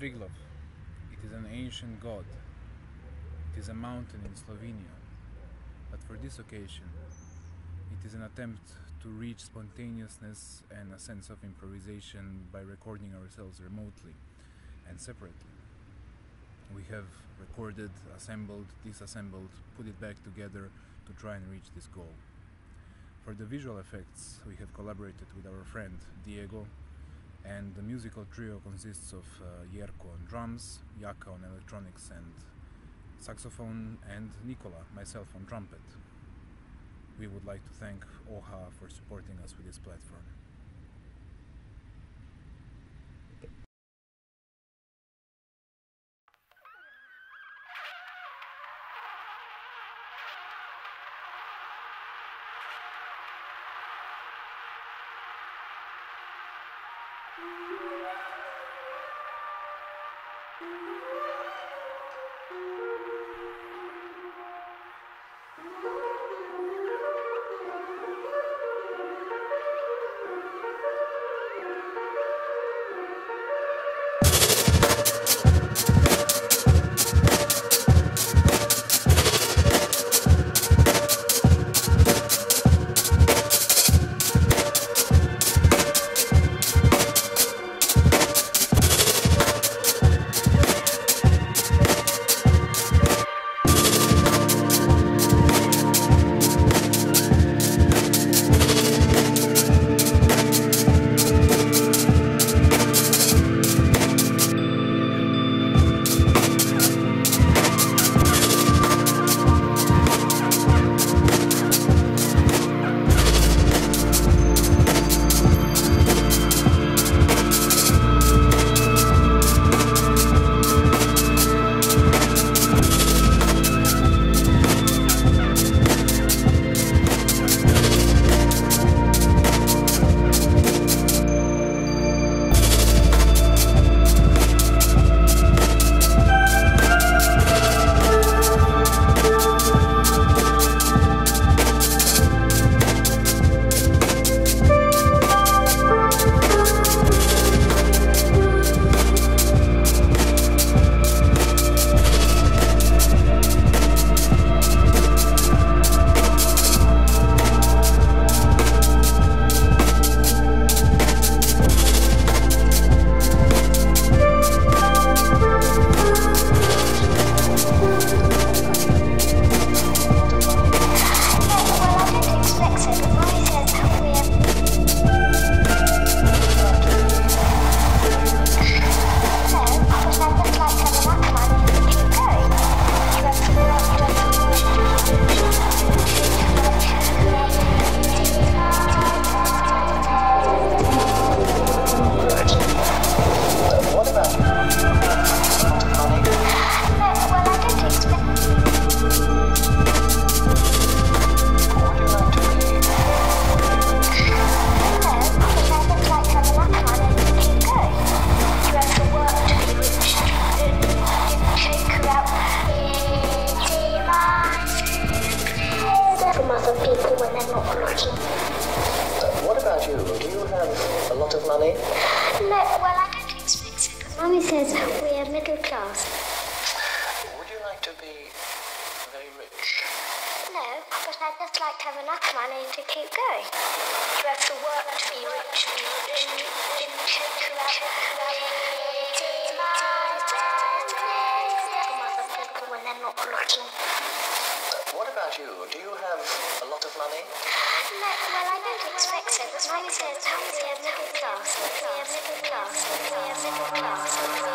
Triglav. It is an ancient god. It is a mountain in Slovenia. But for this occasion, it is an attempt to reach spontaneousness and a sense of improvisation by recording ourselves remotely and separately. We have recorded, assembled, disassembled, put it back together to try and reach this goal. For the visual effects, we have collaborated with our friend Diego, and the musical trio consists of uh, Jerko on drums, Jaka on electronics and saxophone, and Nikola, myself on trumpet. We would like to thank OHA for supporting us with this platform. what about you? Do you have a lot of money? No, well, I don't expect so, because Mummy says we're middle class. Would you like to be very rich? No, but I'd just like to have enough money to keep going. You have to work to be rich. When they're not looking about you? Do you have a lot of money? No, well, I don't expect so, because mine is a middle class, middle class, middle class, middle class.